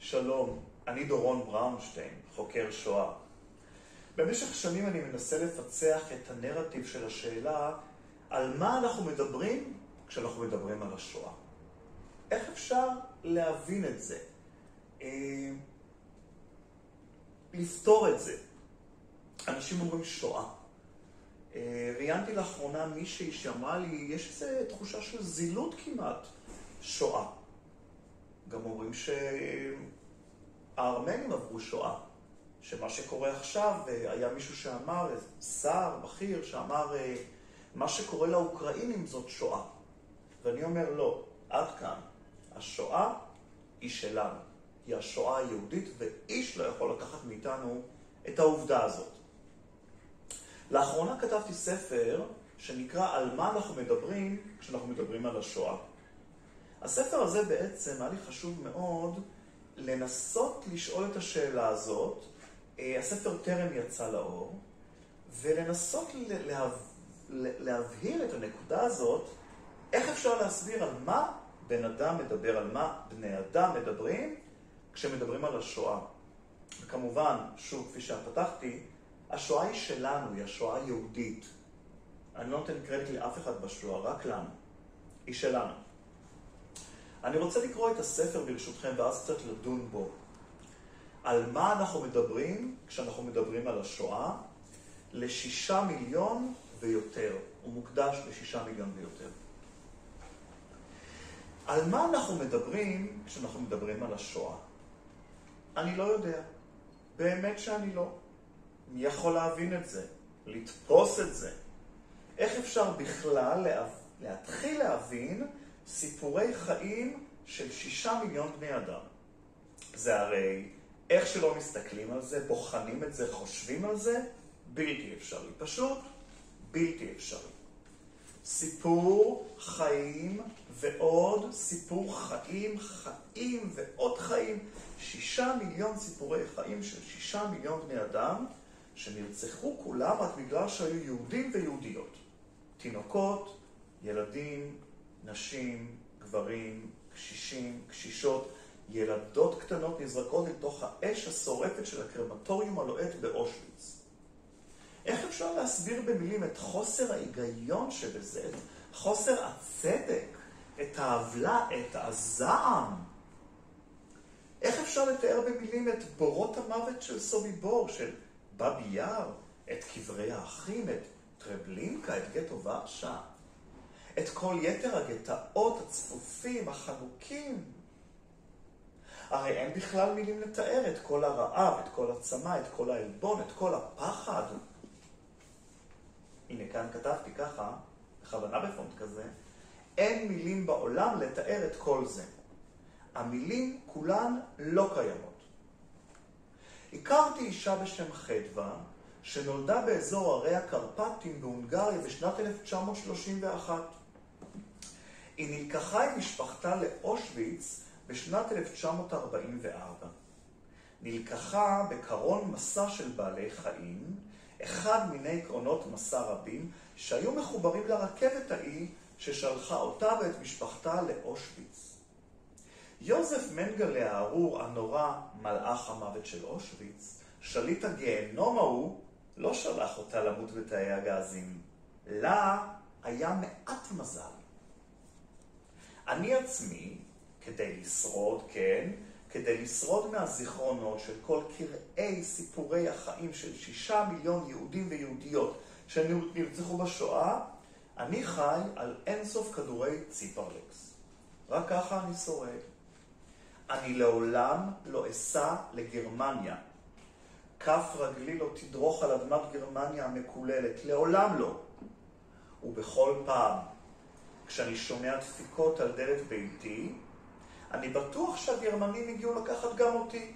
שלום, אני דורון בראונשטיין, חוקר שואה. במשך שנים אני מנסה לפצח את הנרטיב של השאלה על מה אנחנו מדברים כשאנחנו מדברים על השואה. איך אפשר להבין את זה? אה, לפתור את זה. אנשים אומרים שואה. אה, ראיינתי לאחרונה מישהי שאמרה לי, יש איזו תחושה של זילות כמעט, שואה. גם אומרים שהארמנים עברו שואה. שמה שקורה עכשיו, אה, היה מישהו שאמר, שר בכיר, שאמר, אה, מה שקורה לאוקראינים זאת שואה. ואני אומר, לא, עד כאן. השואה היא שלנו. היא השואה היהודית, ואיש לא יכול לקחת מאיתנו את העובדה הזאת. לאחרונה כתבתי ספר שנקרא על מה אנחנו מדברים כשאנחנו מדברים על השואה. הספר הזה בעצם, היה לי חשוב מאוד לנסות לשאול את השאלה הזאת. אה, הספר טרם יצא לאור, ולנסות לה, להבהיר את הנקודה הזאת, איך אפשר להסביר על מה בן אדם מדבר, על מה בני אדם מדברים כשמדברים על השואה. וכמובן, שוב, כפי שפתחתי, השואה היא שלנו, היא השואה היהודית. אני לא נותן קרדיט לאף אחד בשואה, רק לנו. היא שלנו. אני רוצה לקרוא את הספר ברשותכם, ואז קצת לדון בו. על מה אנחנו מדברים כשאנחנו מדברים על השואה? לשישה מיליון ויותר. הוא מוקדש לשישה מיליון ויותר. על מה אנחנו מדברים כשאנחנו מדברים על השואה? אני לא יודע. באמת שאני לא. מי יכול להבין את זה? לתפוס את זה? איך אפשר בכלל לה... להתחיל להבין סיפורי חיים של שישה מיליון בני אדם? זה הרי, איך שלא מסתכלים על זה, בוחנים את זה, חושבים על זה, בלתי אפשרי. פשוט בלתי אפשרי. סיפור חיים ועוד סיפור חיים, חיים ועוד חיים. שישה מיליון סיפורי חיים של שישה מיליון בני אדם שנרצחו כולם רק בגלל שהיו יהודים ויהודיות. תינוקות, ילדים, נשים, גברים, קשישים, קשישות, ילדות קטנות נזרקות לתוך האש השורפת של הקרמטוריום הלוהט באושוויץ. איך אפשר להסביר במילים את חוסר ההיגיון שבזה, את חוסר הצדק, את העוולה, את הזעם? איך אפשר לתאר במילים את בורות המוות של סוביבור, של בבי יער, את קברי האחים, את טרבלינקה, את גטו ורשה, את כל יתר הגטאות הצפופים, החנוקים? הרי אין בכלל מילים לתאר את כל הרעב, את כל הצמא, את כל העלבון, את כל הפחד. הנה כאן כתבתי ככה, בכוונה בפונט כזה, אין מילים בעולם לתאר את כל זה. המילים כולן לא קיימות. הכרתי אישה בשם חדווה, שנולדה באזור ערי הקרפטים בהונגריה בשנת 1931. היא נלקחה עם משפחתה לאושוויץ בשנת 1944. נלקחה בקרון מסע של בעלי חיים, אחד מיני עקרונות מסע רבים שהיו מחוברים לרכבת ההיא ששלחה אותה ואת משפחתה לאושוויץ. יוזף מנגלה הארור הנורא, מלאך המוות של אושוויץ, שליט הגיהנום ההוא, לא שלח אותה למות בתאי הגזים. לה היה מעט מזל. אני עצמי, כדי לשרוד, כן, כדי לשרוד מהזיכרונות של כל קרעי סיפורי החיים של שישה מיליון יהודים ויהודיות שנרצחו בשואה, אני חי על אינסוף כדורי ציפרלקס. רק ככה אני שורד. אני לעולם לא אסע לגרמניה. כף רגלי לא תדרוך על אדמת גרמניה המקוללת, לעולם לא. ובכל פעם, כשאני שומע דפיקות על דלת ביתי, אני בטוח שהגרמנים הגיעו לקחת גם אותי.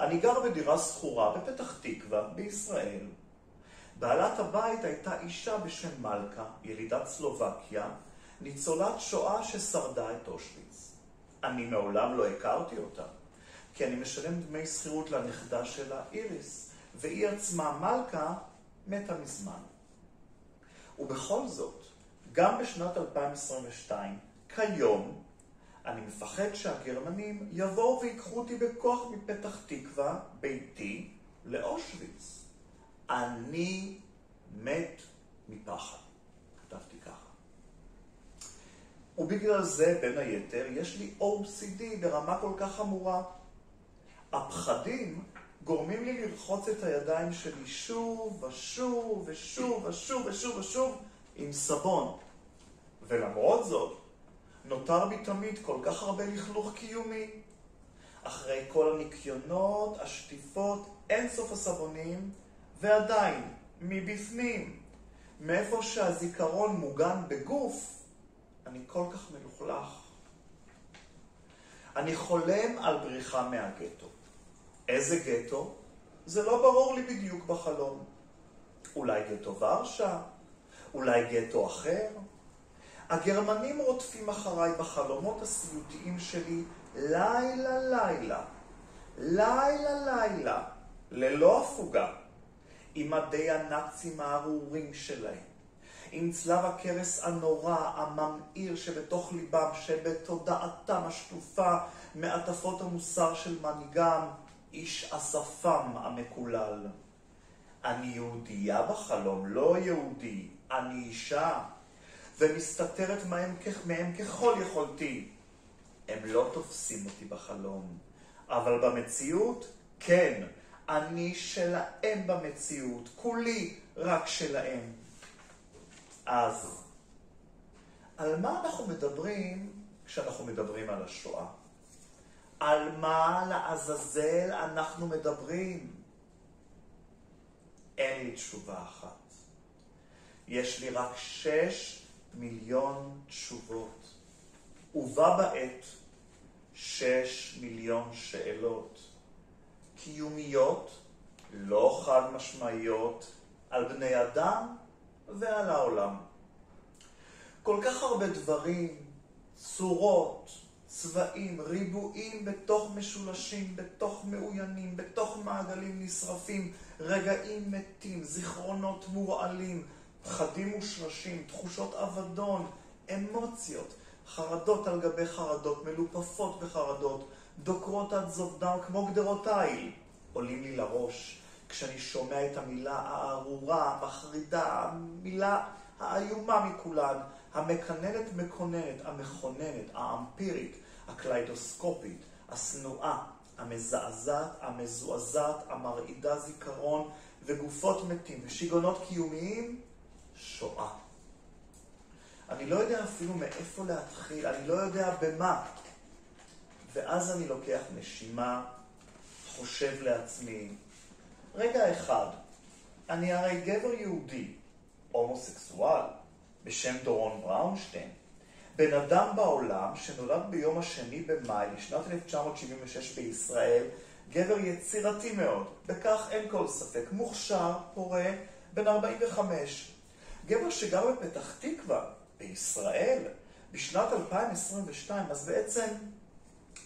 אני גר בדירה שכורה בפתח תקווה, בישראל. בעלת הבית הייתה אישה בשם מלכה, ילידת סלובקיה, ניצולת שואה ששרדה את אושוויץ. אני מעולם לא הכרתי אותה, כי אני משלם דמי שכירות לנכדה שלה, איריס, והיא עצמה, מלכה, מתה מזמן. ובכל זאת, גם בשנת 2022, כיום, אני מפחד שהגרמנים יבואו ויקחו אותי בכוח מפתח תקווה, ביתי, לאושוויץ. אני מת מפחד. כתבתי ככה. ובגלל זה, בין היתר, יש לי OCD ברמה כל כך חמורה. הפחדים גורמים לי לרחוץ את הידיים שלי שוב ושוב ושוב ושוב ושוב ושוב עם סבון. ולמרות זאת, נותר בי תמיד כל כך הרבה לכלוך קיומי. אחרי כל הניקיונות, השטיפות, אינסוף הסבונים, ועדיין, מבפנים, מאיפה שהזיכרון מוגן בגוף, אני כל כך מלוכלך. אני חולם על בריחה מהגטו. איזה גטו? זה לא ברור לי בדיוק בחלום. אולי גטו ורשה? אולי גטו אחר? הגרמנים רודפים אחריי בחלומות הסיוטיים שלי לילה לילה, לילה לילה, ללא הפוגה, עם מדי הנאצים הארורים שלהם, עם צלב הקרס הנורא, הממאיר שבתוך ליבם, שבתודעתם השטופה, מעטפות המוסר של מנהיגם, איש אספם המקולל. אני יהודייה בחלום, לא יהודי, אני אישה, ומסתתרת מהם, מהם ככל יכולתי. הם לא תופסים אותי בחלום, אבל במציאות, כן, אני שלהם במציאות, כולי רק שלהם. אז, על מה אנחנו מדברים כשאנחנו מדברים על השואה? על מה לעזאזל אנחנו מדברים? אין לי תשובה אחת. יש לי רק שש מיליון תשובות. ובה בעת שש מיליון שאלות קיומיות, לא חד משמעיות, על בני אדם ועל העולם. כל כך הרבה דברים, צורות, צבעים, ריבועים בתוך משולשים, בתוך מאוינים, בתוך מעגלים נשרפים, רגעים מתים, זיכרונות מורעלים, פחדים מושרשים, תחושות אבדון, אמוציות, חרדות על גבי חרדות, מלופפות בחרדות, דוקרות עד זובדם כמו גדרות תיל, עולים לי לראש כשאני שומע את המילה הארורה, המחרידה, המילה האיומה מכולן, המקננת מקוננת, המכוננת, האמפירית, הקליידוסקופית, השנואה, המזעזעת, המזועזעת, המרעידה זיכרון וגופות מתים ושיגעונות קיומיים, שואה. אני לא יודע אפילו מאיפה להתחיל, אני לא יודע במה. ואז אני לוקח נשימה, חושב לעצמי, רגע אחד, אני הרי גבר יהודי, הומוסקסואל, בשם דורון בראונשטיין, בן אדם בעולם שנולד ביום השני במאי לשנת 1976 בישראל, גבר יצירתי מאוד, בכך אין כל ספק, מוכשר, פורה, בן 45. גבר שגר בפתח תקווה, בישראל, בשנת 2022, אז בעצם,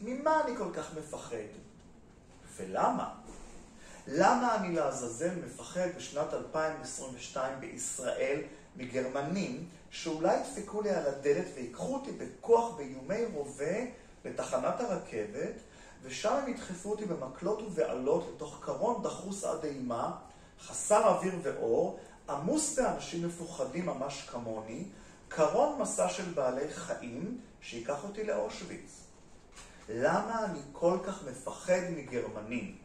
ממה אני כל כך מפחד? ולמה? למה אני לעזאזל מפחד בשנת 2022 בישראל מגרמנים שאולי ידפקו לי על הדלת ויקחו אותי בכוח באיומי רובה לתחנת הרכבת ושם הם ידחפו אותי במקלות ובעלות לתוך קרון דחוס עד אימה, חסר אוויר ואור, עמוס באנשים מפוחדים ממש כמוני, קרון מסע של בעלי חיים שיקח אותי לאושוויץ. למה אני כל כך מפחד מגרמנים?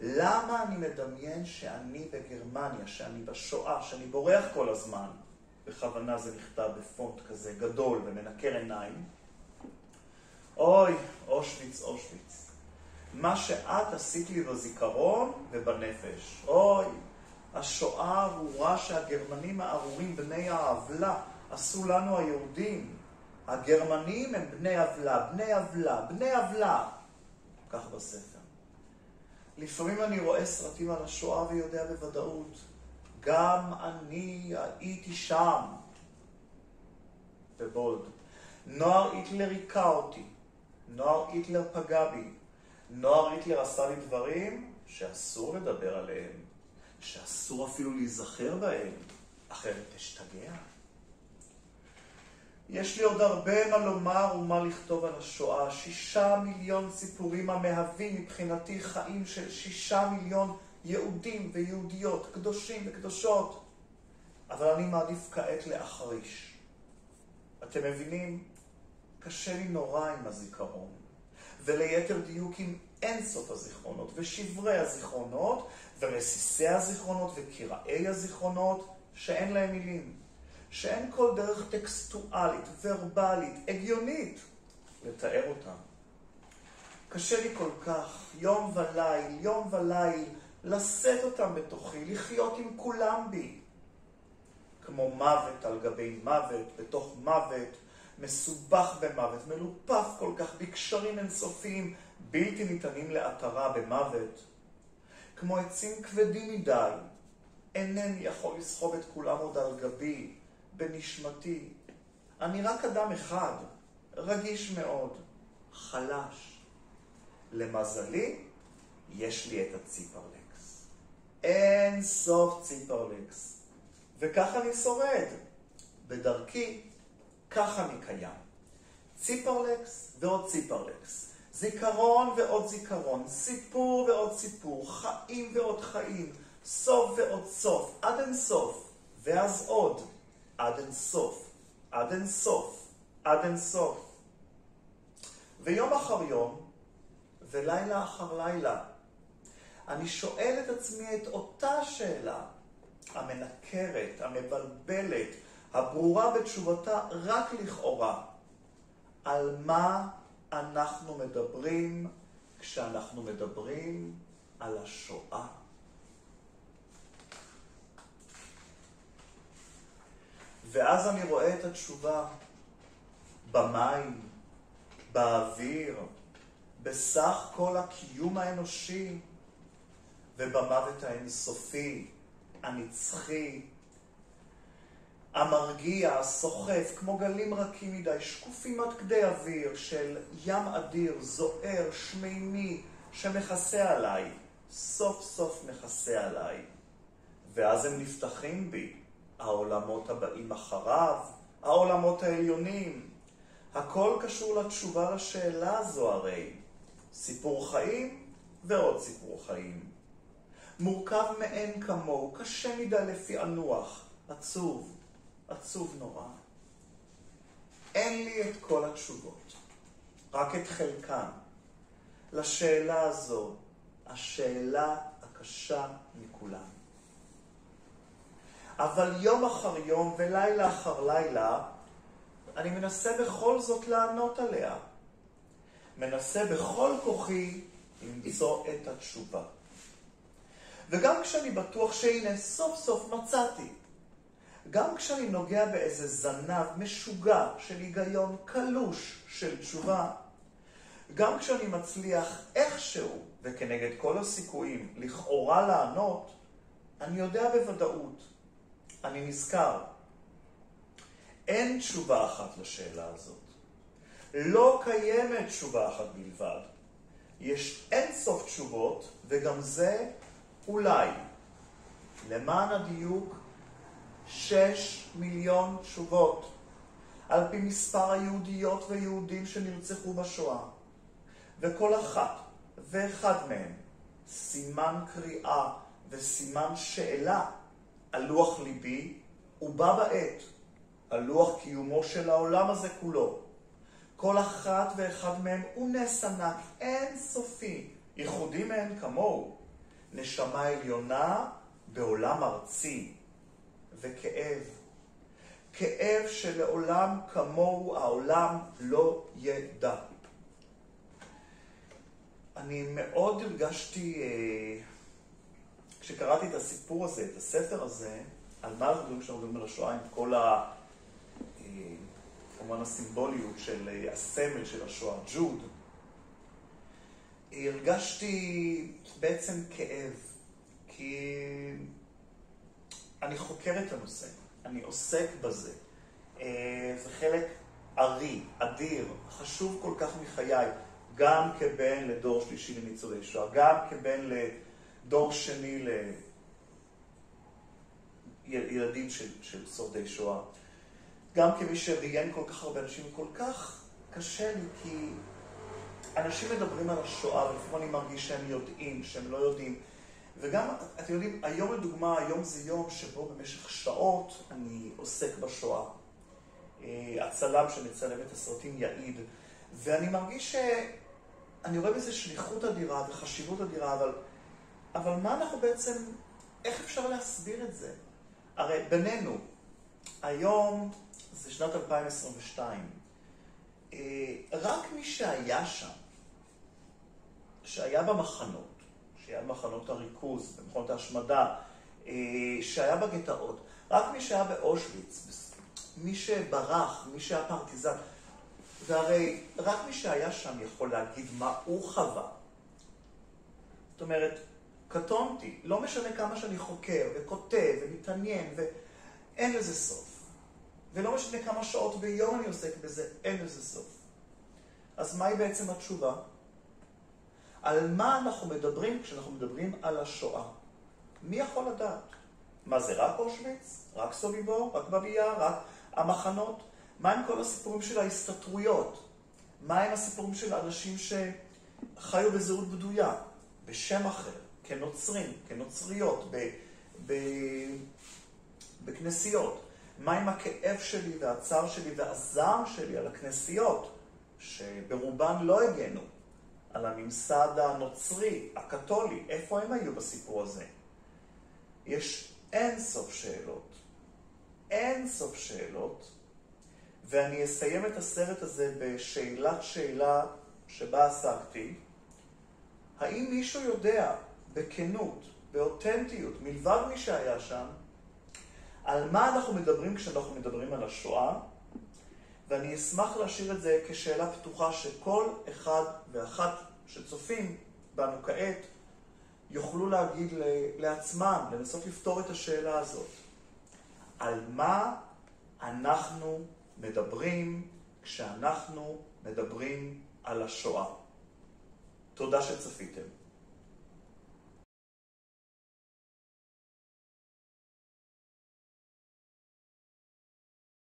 למה אני מדמיין שאני בגרמניה, שאני בשואה, שאני בורח כל הזמן? בכוונה זה נכתב בפונט כזה גדול ומנקר עיניים. אוי, אושוויץ, אושוויץ. מה שאת עשית לי בזיכרון ובנפש. אוי, השואה הארורה שהגרמנים הארורים, בני העוולה, עשו לנו היהודים. הגרמנים הם בני עוולה, בני עוולה, בני עוולה. כך בספר. לפעמים אני רואה סרטים על השואה ויודע בוודאות, גם אני הייתי שם. בבולד. נוער היטלר היכה אותי. נוער היטלר פגע בי. נוער היטלר עשה לי דברים שאסור לדבר עליהם, שאסור אפילו להיזכר בהם, אחרת תשתגע. יש לי עוד הרבה מה לומר ומה לכתוב על השואה. שישה מיליון סיפורים המהווים מבחינתי חיים של שישה מיליון יהודים ויהודיות, קדושים וקדושות. אבל אני מעדיף כעת להחריש. אתם מבינים? קשה לי נורא עם הזיכרון. וליתר דיוק עם אינסוף הזיכרונות, ושברי הזיכרונות, ורסיסי הזיכרונות, וקיראי הזיכרונות, שאין להם מילים. שאין כל דרך טקסטואלית, ורבלית, הגיונית, לתאר אותם. קשה לי כל כך, יום וליל, יום וליל, לשאת אותם בתוכי, לחיות עם כולם בי. כמו מוות על גבי מוות, בתוך מוות, מסובך במוות, מלופף כל כך בקשרים אינסופיים, בלתי ניתנים להתרה במוות. כמו עצים כבדים מדי, אינני יכול לסחוב את כולם עוד על גבי, בנשמתי. אני רק אדם אחד, רגיש מאוד, חלש. למזלי, יש לי את הציפרלקס. אין סוף ציפרלקס. וכך אני שורד. בדרכי, כך אני קיים. ציפרלקס ועוד ציפרלקס. זיכרון ועוד זיכרון. סיפור ועוד סיפור. חיים ועוד חיים. סוף ועוד סוף. עד אין סוף. ואז עוד. עד אין סוף. עד אין סוף. עד אין סוף. ויום אחר יום, ולילה אחר לילה, אני שואל את עצמי את אותה שאלה, המנקרת, המבלבלת, הברורה בתשובתה רק לכאורה, על מה אנחנו מדברים כשאנחנו מדברים על השואה. ואז אני רואה את התשובה במים, באוויר, בסך כל הקיום האנושי ובמוות האינסופי, הנצחי, המרגיע, הסוחף, כמו גלים רכים מדי, שקופים עד כדי אוויר של ים אדיר, זוהר, שמימי, שמכסה עליי, סוף סוף מכסה עליי. ואז הם נפתחים בי. העולמות הבאים אחריו, העולמות העליונים. הכל קשור לתשובה לשאלה הזו הרי. סיפור חיים ועוד סיפור חיים. מורכב מאין כמוהו, קשה מדי לפענוח, עצוב, עצוב נורא. אין לי את כל התשובות, רק את חלקן. לשאלה הזו, השאלה הקשה מכולן. אבל יום אחר יום ולילה אחר לילה, אני מנסה בכל זאת לענות עליה. מנסה בכל כוחי למצוא את התשובה. וגם כשאני בטוח שהנה, סוף סוף מצאתי. גם כשאני נוגע באיזה זנב משוגע של היגיון קלוש של תשובה, גם כשאני מצליח איכשהו, וכנגד כל הסיכויים, לכאורה לענות, אני יודע בוודאות אני נזכר. אין תשובה אחת לשאלה הזאת. לא קיימת תשובה אחת בלבד. יש אין סוף תשובות, וגם זה אולי. למען הדיוק, שש מיליון תשובות, על פי מספר היהודיות ויהודים שנרצחו בשואה. וכל אחת ואחד מהם סימן קריאה וסימן שאלה על לוח ליבי, ובה בעת על לוח קיומו של העולם הזה כולו. כל אחת ואחד מהם הוא נס ענק, אין סופי, ייחודי מאין כמוהו. נשמה עליונה בעולם ארצי, וכאב. כאב שלעולם כמוהו העולם לא ידע. אני מאוד הרגשתי אה, כשקראתי את הסיפור הזה, את הספר הזה, על מה אנחנו מדברים כשאנחנו מדברים על השואה, עם כל ה... אה, כמובן הסימבוליות של אה, הסמל של השואה, ג'וד, הרגשתי בעצם כאב, כי אני חוקר את הנושא, אני עוסק בזה. אה, זה חלק ארי, אדיר, חשוב כל כך מחיי, גם כבן לדור שלישי לניצולי שואה, גם כבן ל... דור שני לילדים של, של שורדי שואה. גם כמי שראיין כל כך הרבה אנשים, כל כך קשה לי, כי אנשים מדברים על השואה, ולפעמים אני מרגיש שהם יודעים, שהם לא יודעים. וגם, אתם יודעים, היום לדוגמה, היום זה יום שבו במשך שעות אני עוסק בשואה. אה, הצלם שמצלם את הסרטים יעיד, ואני מרגיש שאני רואה בזה שליחות אדירה וחשיבות אדירה, אבל, אבל מה אנחנו בעצם, איך אפשר להסביר את זה? הרי בינינו, היום זה שנת 2022, אה, רק מי שהיה שם, שהיה במחנות, שהיה במחנות הריכוז, במכונות ההשמדה, אה, שהיה בגטאות, רק מי שהיה באושוויץ, מי שברח, מי שהיה פרטיזן, והרי רק מי שהיה שם יכול להגיד מה הוא חווה. זאת אומרת, קטונתי, לא משנה כמה שאני חוקר וכותב ומתעניין, ואין לזה סוף. ולא משנה כמה שעות ביום אני עוסק בזה, אין לזה סוף. אז מהי בעצם התשובה? על מה אנחנו מדברים כשאנחנו מדברים על השואה? מי יכול לדעת? מה זה, רק אושוויץ? רק סוביבור? רק בבייה? רק המחנות? מה עם כל הסיפורים של ההסתתרויות? מה עם הסיפורים של האנשים שחיו בזהות בדויה, בשם אחר, כנוצרים, כנוצריות, ב, ב, בכנסיות? מה עם הכאב שלי והצער שלי והזעם שלי על הכנסיות, שברובן לא הגנו, על הממסד הנוצרי, הקתולי, איפה הם היו בסיפור הזה? יש אין סוף שאלות. אין סוף שאלות, ואני אסיים את הסרט הזה בשאלת שאלה שבה עסקתי. האם מישהו יודע בכנות, באותנטיות, מלבד מי שהיה שם, על מה אנחנו מדברים כשאנחנו מדברים על השואה? ואני אשמח להשאיר את זה כשאלה פתוחה שכל אחד ואחת שצופים בנו כעת יוכלו להגיד לעצמם, לנסות לפתור את השאלה הזאת. על מה אנחנו מדברים כשאנחנו מדברים על השואה. תודה שצפיתם.